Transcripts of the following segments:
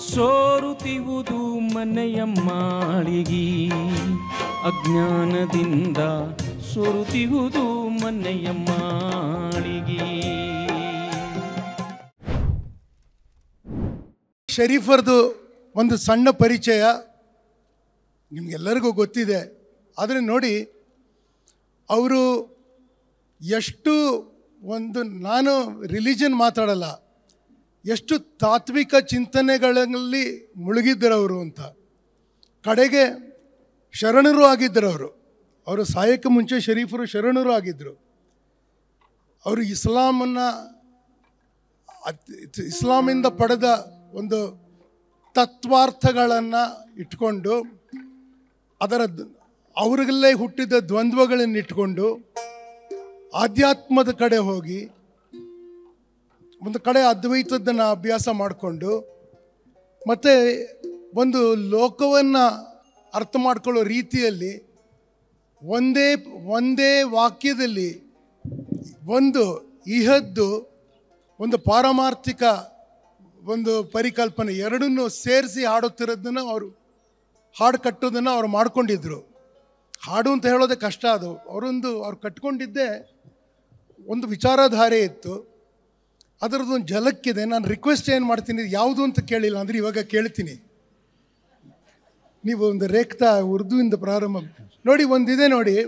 ಸೋರುತ್ತಿರುವುದು ಮನೆಯ ಮಾಳಿಗಿ. ಅಜ್ಞಾನದಿಂದ ಸೋರುತ್ತಿವುದು ಮನೆಯ ಮಾಳಿಗಿ. ಶರೀಫರ್ದು ಒಂದು ಸಣ್ಣ ಪರಿಚಯ ನಿಮಗೆಲ್ಲರಿಗೂ ಗೊತ್ತಿದೆ. ಆದರೆ ನೋಡಿ, ಅವರು ಎಷ್ಟು ಒಂದು, ನಾನು ರಿಲಿಜನ್ ಮಾತಾಡಲ್ಲ. ಎಷ್ಟು ತಾತ್ವಿಕ ಚಿಂತನೆಗಳಲ್ಲಿ ಮುಳುಗಿದ್ದರವರು ಅಂತ. ಕಡೆಗೆ ಶರಣರು ಆಗಿದ್ದರು ಅವರು. ಅವರು ಸಾಯಕ್ಕೆ ಮುಂಚೆ ಶರೀಫರು ಶರಣರು ಆಗಿದ್ದರು. ಅವರು ಇಸ್ಲಾಮನ್ನು ಇಸ್ಲಾಮಿಂದ ಪಡೆದ ಒಂದು ತತ್ವಾರ್ಥಗಳನ್ನು ಇಟ್ಕೊಂಡು, ಅದರ ಅವರಿಗಲ್ಲೇ ಹುಟ್ಟಿದ ದ್ವಂದ್ವಗಳನ್ನು ಇಟ್ಕೊಂಡು ಆಧ್ಯಾತ್ಮದ ಕಡೆ ಹೋಗಿ ಒಂದು ಕಡೆ ಅದ್ವೈತದ್ದನ್ನು ಅಭ್ಯಾಸ ಮಾಡಿಕೊಂಡು ಮತ್ತು ಒಂದು ಲೋಕವನ್ನು ಅರ್ಥ ಮಾಡ್ಕೊಳ್ಳೋ ರೀತಿಯಲ್ಲಿ ಒಂದೇ ಒಂದೇ ವಾಕ್ಯದಲ್ಲಿ ಒಂದು ಇಹದ್ದು, ಒಂದು ಪಾರಮಾರ್ಥಿಕ ಒಂದು ಪರಿಕಲ್ಪನೆ ಎರಡನ್ನೂ ಸೇರಿಸಿ ಹಾಡುತ್ತಿರೋದನ್ನು ಅವರು ಹಾಡು ಕಟ್ಟೋದನ್ನು ಅವ್ರು ಮಾಡ್ಕೊಂಡಿದ್ರು. ಹಾಡು ಅಂತ ಹೇಳೋದೇ ಕಷ್ಟ ಅದು. ಅವರೊಂದು, ಅವ್ರು ಕಟ್ಕೊಂಡಿದ್ದೇ ಒಂದು ವಿಚಾರಧಾರೆ ಇತ್ತು. ಅದರದ್ದೊಂದು ಜಲಕ್ಕಿದೆ. ನಾನು ರಿಕ್ವೆಸ್ಟ್ ಏನು ಮಾಡ್ತೀನಿ? ಯಾವುದು ಅಂತ ಕೇಳಿಲ್ಲ. ಅಂದರೆ ಇವಾಗ ಕೇಳ್ತೀನಿ. ನೀವು ಒಂದು ರೇಖತ ಉರ್ದುವಿಂದ ಪ್ರಾರಂಭ ನೋಡಿ, ಒಂದಿದೆ ನೋಡಿ.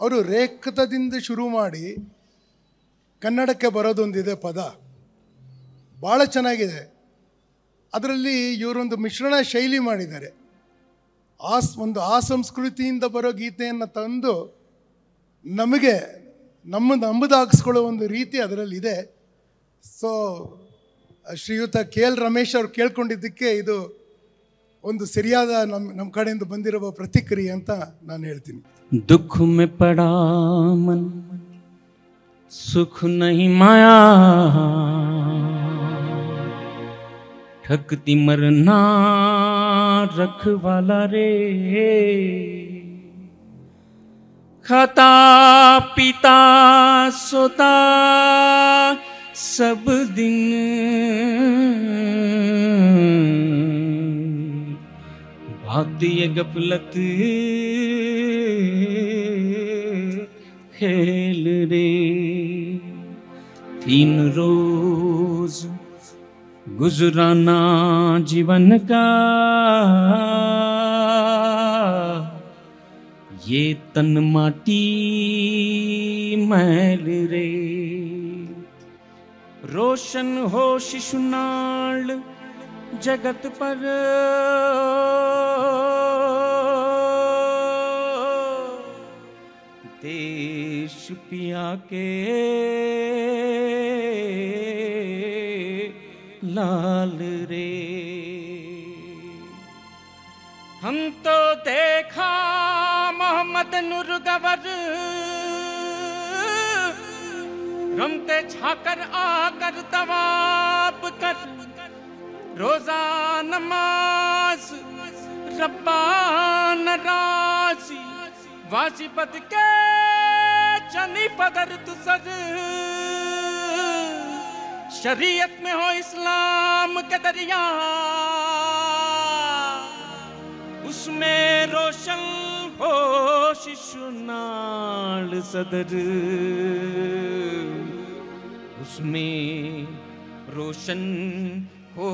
ಅವರು ರೇಖತದಿಂದ ಶುರು ಮಾಡಿ ಕನ್ನಡಕ್ಕೆ ಬರೋದೊಂದಿದೆ ಪದ. ಭಾಳ ಚೆನ್ನಾಗಿದೆ. ಅದರಲ್ಲಿ ಇವರೊಂದು ಮಿಶ್ರಣ ಶೈಲಿ ಮಾಡಿದ್ದಾರೆ. ಆ ಒಂದು ಆ ಸಂಸ್ಕೃತಿಯಿಂದ ಬರೋ ಗೀತೆಯನ್ನು ತಂದು ನಮಗೆ ನಮ್ಮ ನಂಬದಾಗಿಸ್ಕೊಳ್ಳೋ ಒಂದು ರೀತಿ ಅದರಲ್ಲಿದೆ. ಸೊ ಶ್ರೀಯುತ ಕೆ ಎಲ್ ರಮೇಶ್ ಅವ್ರು ಕೇಳ್ಕೊಂಡಿದ್ದಕ್ಕೆ ಇದು ಒಂದು ಸರಿಯಾದ ನಮ್ಮ ನಮ್ಮ ಕಡೆಯಿಂದ ಬಂದಿರುವ ಪ್ರತಿಕ್ರಿಯೆ ಅಂತ ನಾನು ಹೇಳ್ತೀನಿ दुख में पड़ा मन सुख नहीं माया ठकती मरना रखवाला रे खाता पीता सोता सब दिन। भागती ये गफलत। खेल रे। तीन रोज गुजराना जीवन का। ये तन माटी मैल रे। रोशन हो शिशुनाल जगत पर। देश पिया के लाल रे। हम तो देखा मोहम्मद नुरगवर रमते छाकर आकर तवाब कर। रोजा नमाज़ रब्बान राज़ी वाजिबत के चनी पदर तुसर शरीयत में हो इस्लाम के दरिया। उसमें रोशन हो शिशुनाल सदर। उसमें रोशन हो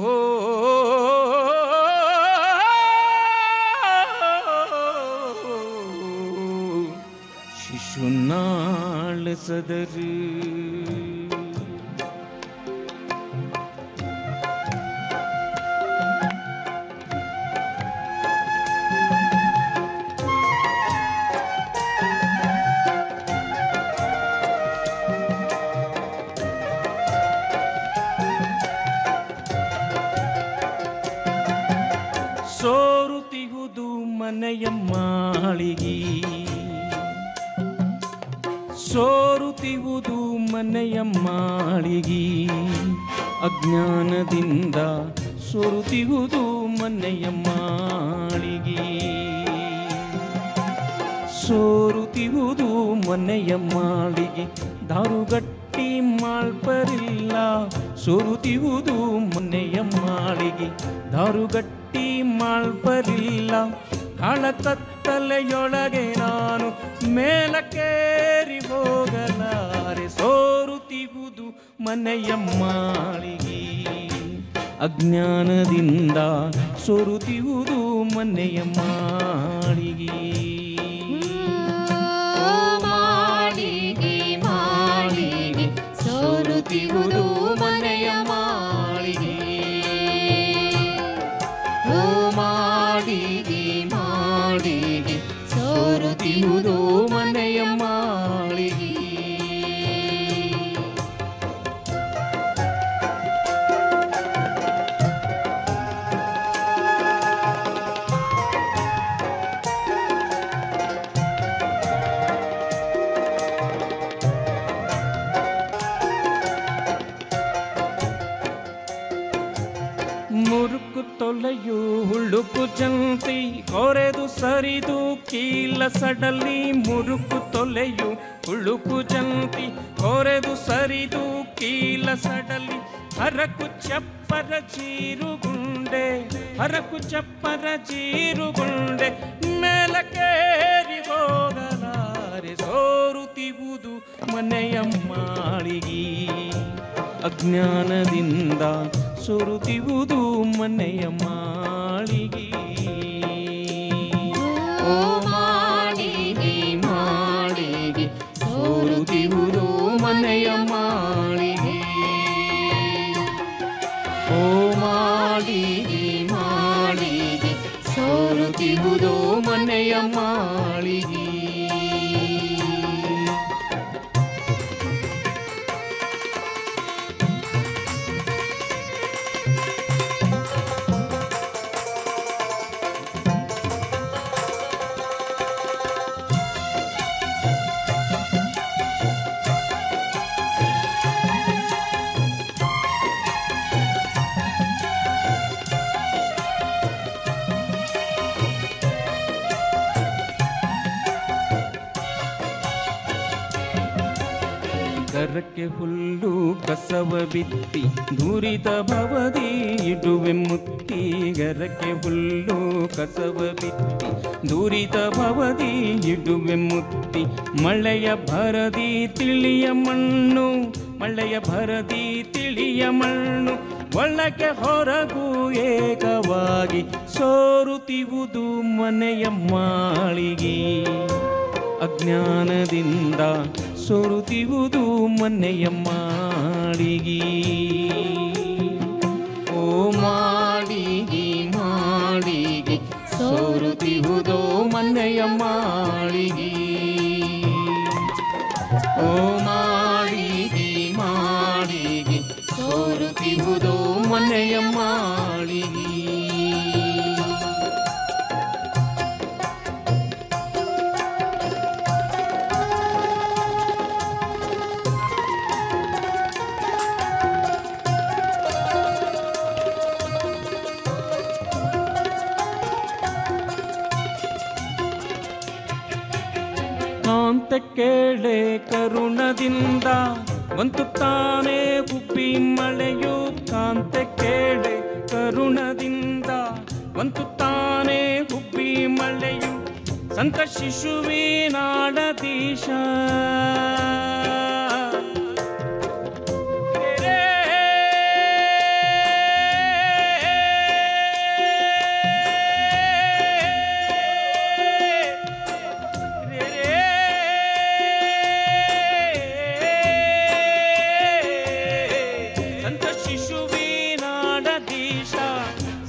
शिशुनाल सदर ಮನೆಯ ಮಾಳಿಗಿ. ಸೋರುತ್ತಿವುದು ಮನೆಯ ಮಾಳಿಗಿ. ಅಜ್ಞಾನದಿಂದ ಸೋರುತ್ತಿವುದು ಮನೆಯ ಮಾಳಿಗಿ. ಸೋರುತ್ತಿವುದು ಮನೆಯ ಮಾಳಿಗೆ. ದಾರುಗಟ್ಟಿ ಮಾಳ್ಪರಿಲ್ಲ. ಸೋರುತ್ತಿವುದು ಮನೆಯ ಮಾಳಿಗೆ. ದಾರುಗಟ್ಟಿ ಮಾಳ್ಪರಿಲ್ಲ. ಕತ್ತಲೆಯೊಳಗೆ ನಾನು ಮೇಲಕ್ಕೇರಿ ಹೋಗಲಾರೆ ಸೋರುತ್ತಿರುವುದು ಮನೆಯ ಮಾಳಿಗೆ. ಅಜ್ಞಾನದಿಂದ ಸೋರುತ್ತಿರುವುದು ಮನೆಯ ಮಾಳಿಗೆ. ಮಾಳಿಗೆ ಮಾಳಿಗೆ ಸೋರುತ್ತಿರುವುದು ಹುಳುಕು ಜಂತಿ ಕೊರೆದು ಸರಿದು, ಕೀಲ ಸಡಲಿ ಮುರುಕು ತೊಲೆಯು ಹುಳುಕು ಜಂತಿ ಕೊರೆದು ಸರಿದು, ಕೀಲ ಸಡಲಿ ಹರಕು ಚಪ್ಪರ ಚೀರುಗುಂಡೆ ಹರಕು ಚಪ್ಪರ ಚೀರುಗುಂಡೆ ಮೇಲಕೇರಿ ಹೋಗಲಾರೆ ಸೋರುತ್ತಿವುದು ಮನೆಯ ಮಾಳಿಗೆ. ಅಜ್ಞಾನದಿಂದ ಸೊರುತ್ತಿರುವುದು ಮನೆಯ ಮಾಳಿಗೆ ಓ ಮಾಳಿಗೆ ಮಾಳಿಗೆ ಸೋರುತ್ತಿರುವುದು ಮನೆಯ ಮಾಳಿಗೆ. ಓ ಮಾಳಿಗೆ ಮಾಳಿಗೆ ಸೋರುತ್ತಿರುವುದು ಮನೆಯ ಮಾಳಿಗೆ. ಗರಕ್ಕೆ ಹುಲ್ಲು ಕಸವ ಬಿತ್ತಿ, ದೂರಿದ ಭವದಿ ಇಡುವೆ ಮುತ್ತಿ, ಗರಕ್ಕೆ ಹುಲ್ಲು ಕಸವ ಬಿತ್ತಿ ದುರಿತ ಭವದಿ ಇಡುವೆ ಮುತ್ತಿ, ಮಳೆಯ ಭರದಿ ತಿಳಿಯ ಮಣ್ಣು, ಮಳೆಯ ಭರದಿ ತಿಳಿಯ ಮಣ್ಣು ಒಳ್ಳಕ್ಕೆ ಹೊರಗು ಏಕವಾಗಿ ಸೋರುತ್ತಿವುದು ಮನೆಯ ಮಾಳಿಗೆ. ಅಜ್ಞಾನದಿಂದ ಸೋರುತ್ತಿರುವುದು ಮನೆಯ ಮಾಡಿಗಿ. ಓ ಮಾಡಿಗಿ ಮಾಡಿಗಿ ಸೋರುತ್ತಿರುವುದೋ ಮನೆಯ ಮಾಡಿಗಿ. ಓ ಮಾಡಿಗಿ ಮಾಡಿಗಿ ಸೋರುತ್ತಿರುವುದೋ ಮನೆಯ ಮಾಳಿಗೆ ಕಾಂತ ಕೇಳೆ ಕರುಣದಿಂದ ಒಂದು ತಾನೇ ಉಪ್ಪಿ ಮಳೆಯು ಕಾಂತ ಕೇಳೆ ಕರುಣದಿಂದ ಒಂದು ತಾನೇ ಉಪ್ಪಿ ಮಳೆಯು ಸಂತ ಶಿಶುವಿನಾಡದೀಶ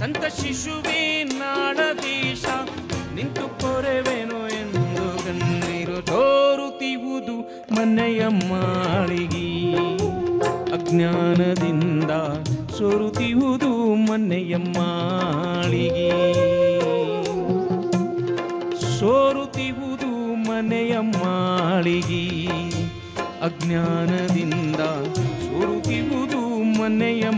ಸಂತ ಶಿಶುವೇ ನಾಡದೀಶ ನಿಂತು ಕೊರೆವೆನು ಎಂದು ಕಣ್ಣೀರು ತೋರುತ್ತಿವುದು ಮನೆಯ ಮಾಳಿಗೆ. ಅಜ್ಞಾನದಿಂದ ಸೋರುತ್ತಿರುವುದು ಮನೆಯ ಮಾಳಿಗೆ. ಸೋರುತ್ತಿವುದು ಮನೆಯ ಮಾಳಿಗೆ. ಅಜ್ಞಾನದಿಂದ ಸೋರುತ್ತಿರುವುದು ಮನೆಯ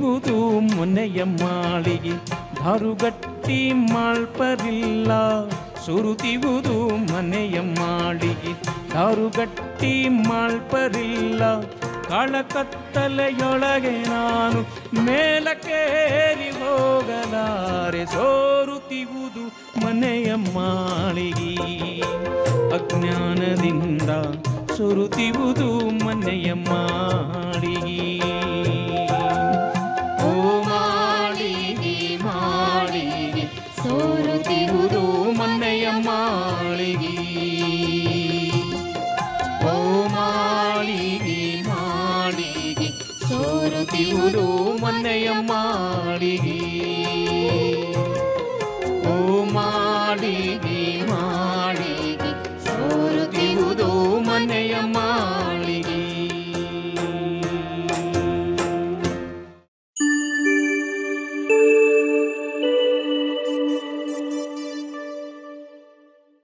ಸೋರುತ್ತಿರುವುದು ಮನೆಯ ಮಾಳಿಗೆ. ದಾರುಗಟ್ಟಿ ಮಾಳ್ಪರಿಲ್ಲ, ಸುರುತಿವುದು ಮನೆಯ ಮಾಳಿಗೆ. ದಾರುಗಟ್ಟಿ ಮಾಳ್ಪರಿಲ್ಲ, ಕಳಕತ್ತಲೆಯೊಳಗೆ ನಾನು ಮೇಲಕ್ಕೇರಿ ಹೋಗಲಾರೆ, ಸೋರುತಿವುದು ಮನೆಯ ಮಾಳಿಗೆ. ಅಜ್ಞಾನದಿಂದ ಸುರುತಿವುದು ಮನೆಯ ಮಾಳಿಗೆ